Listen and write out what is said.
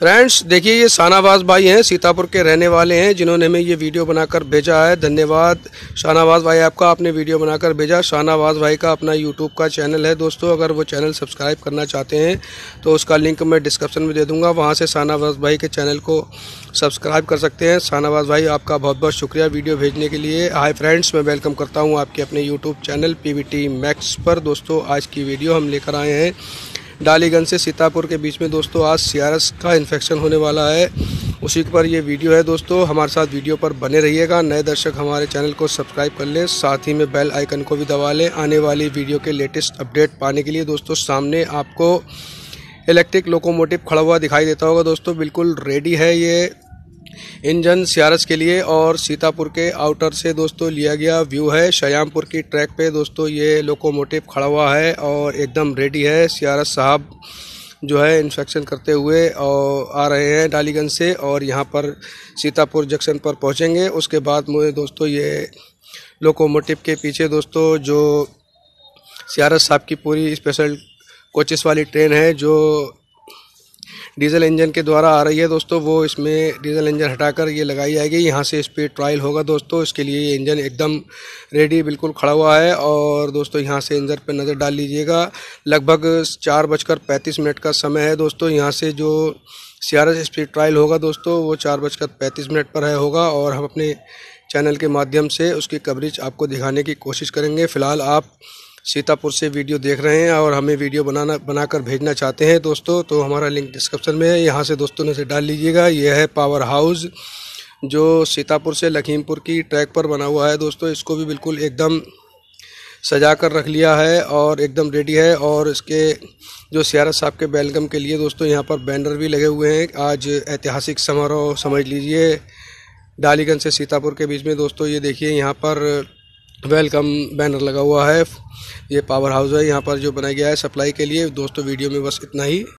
Friends, देखिए ये शाहनवाज भाई हैं, सीतापुर के रहने वाले हैं, जिन्होंने हमें ये वीडियो बनाकर भेजा है। धन्यवाद। शाहनवाज भाई, आपका आपने वीडियो बनाकर भेजा। शाहनवाज भाई का अपना यूट्यूब का चैनल है। दोस्तों, अगर वो चैनल सब्सक्राइब करना चाहते हैं तो उसका लिंक मैं डिस्क्रिप्शन में दे दूँगा। वहाँ से शाहनवाज भाई के चैनल को सब्सक्राइब कर सकते हैं। शाहनवाज भाई, आपका बहुत बहुत शुक्रिया वीडियो भेजने के लिए। हाई फ्रेंड्स, मैं वेलकम करता हूँ आपके अपने यूट्यूब चैनल पी मैक्स पर। दोस्तों, आज की वीडियो हम लेकर आए हैं डालीगंज से सीतापुर के बीच में। दोस्तों, आज सीआरएस का इन्फेक्शन होने वाला है। उसी पर ये वीडियो है दोस्तों। हमारे साथ वीडियो पर बने रहिएगा। नए दर्शक हमारे चैनल को सब्सक्राइब कर लें। साथ ही में बेल आइकन को भी दबा लें। आने वाली वीडियो के लेटेस्ट अपडेट पाने के लिए दोस्तों, सामने आपको इलेक्ट्रिक लोकोमोटिव खड़ा हुआ दिखाई देता होगा। दोस्तों, बिल्कुल रेडी है ये। इंजन सियारस के लिए और सीतापुर के आउटर से दोस्तों लिया गया व्यू है। श्यामपुर की ट्रैक पे दोस्तों ये लोकोमोटिव खड़ा हुआ है और एकदम रेडी है। सियारस साहब जो है इंस्पेक्शन करते हुए और आ रहे हैं डालीगंज से और यहाँ पर सीतापुर जंक्शन पर पहुँचेंगे। उसके बाद मुझे दोस्तों ये लोकोमोटिव के पीछे दोस्तों जो सियारस साहब की पूरी स्पेशल कोचेस वाली ट्रेन है, जो डीजल इंजन के द्वारा आ रही है दोस्तों, वो इसमें डीजल इंजन हटाकर ये लगाई जाएगी। यहाँ से स्पीड ट्रायल होगा दोस्तों, इसके लिए ये इंजन एकदम रेडी बिल्कुल खड़ा हुआ है। और दोस्तों, यहाँ से इंजन पर नज़र डाल लीजिएगा, लगभग चार बजकर पैंतीस मिनट का समय है दोस्तों। यहाँ से जो सी स्पीड ट्रायल होगा दोस्तों, वो चार बजकर पैंतीस मिनट पर है होगा। और हम अपने चैनल के माध्यम से उसकी कवरेज आपको दिखाने की कोशिश करेंगे। फ़िलहाल आप सीतापुर से वीडियो देख रहे हैं और हमें वीडियो बनाना, बनाकर भेजना चाहते हैं दोस्तों तो हमारा लिंक डिस्क्रिप्शन में है। यहाँ से दोस्तों ने से डाल लीजिएगा। यह है पावर हाउस जो सीतापुर से लखीमपुर की ट्रैक पर बना हुआ है दोस्तों। इसको भी बिल्कुल एकदम सजा कर रख लिया है और एकदम रेडी है और इसके जो सियारत साहब के वेलकम के लिए दोस्तों, यहाँ पर बैनर भी लगे हुए हैं। आज ऐतिहासिक समारोह, समझ लीजिए, डालीगंज से सीतापुर के बीच में। दोस्तों, ये देखिए, यहाँ पर वेलकम बैनर लगा हुआ है। ये पावर हाउस है। यहाँ पर जो बनाया गया है सप्लाई के लिए। दोस्तों, वीडियो में बस इतना ही।